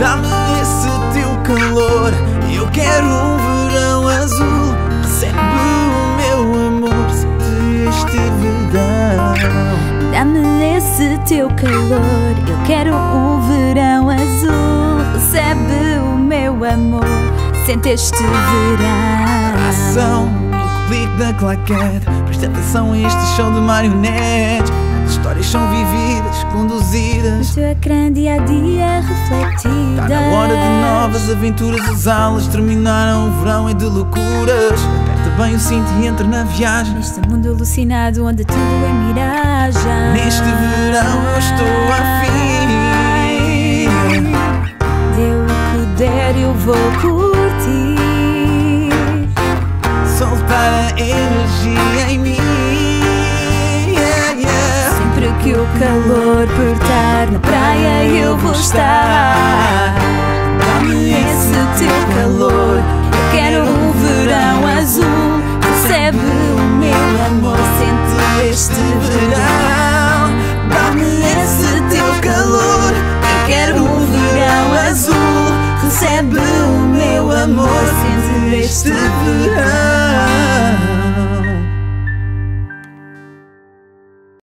Dá-me esse teu calor. Eu quero um verão azul. Recebe o meu amor. Sente este verão. Dá-me esse teu calor. Eu quero um verão azul. Recebe o meu amor. Sente este verão. Ação, o clique da claquete. Presta atenção a este show de marionetes. As histórias são vividas, conduzidas. No teu ecrã dia a dia refletida. Está na hora de novas aventuras. As aulas terminaram, o verão é de loucuras. Aperta bem o cinto e entra na viagem. Neste mundo alucinado onde tudo é miragem. Neste verão eu estou afim. Dê o que der, eu vou curtir. Soltar a energia em mim. Que o calor apertar na praia, eu vou estar. Teu calor. Eu quero um verão azul. Recebe o meu amor. Sente este verão. Dá-me esse teu calor. Eu quero um verão azul. Recebe o meu amor. Sente este verão.